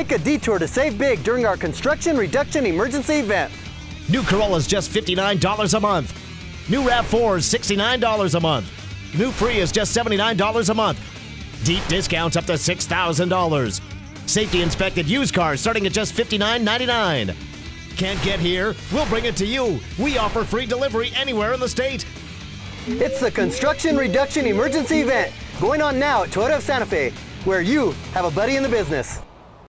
Take a detour to save big during our construction reduction emergency event. New Corolla's just $59 a month. New RAV4 is $69 a month. New Prius just $79 a month. Deep discounts up to $6,000. Safety inspected used cars starting at just $59.99. Can't get here? We'll bring it to you. We offer free delivery anywhere in the state. It's the construction reduction emergency event going on now at Toyota of Santa Fe, where you have a buddy in the business.